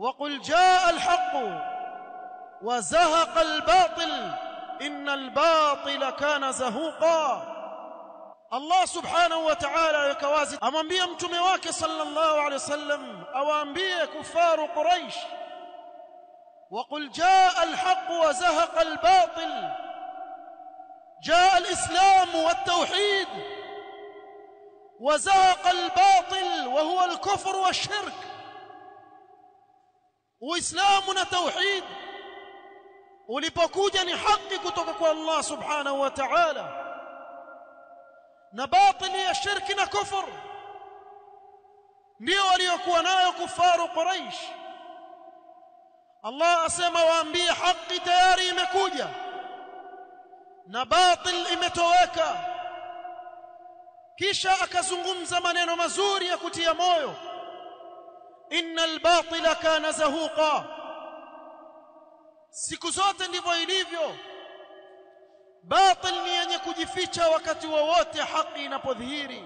وقل جاء الحق وزهق الباطل إن الباطل كان زهوقا. Allah subhanahu wa ta'ala aweka wazi amwambia mtume wake sallallahu alaihi wasallam awaambie kufaru quraish وقل جاء الحق وزهق الباطل جاء الإسلام والتوحيد وزهق الباطل وهو الكفر والشرك. Uislamu na tauhid. Ulipokuja ni haki kutoka kwa Allah subhanahu wa ta'ala. Na batili ya shirki na kufur. Ndio waliokuwa nayo kufaru Quraish. Allah asema waambie haki tayari imekuja. Na batil imetoweka. Kisha akazungumza maneno mazuri ya kutia moyo innal batila kana zahuqa. Siku zote ndivyo ilivyo. Batil ni yenye kujificha wakati wowote haki inapodhihiri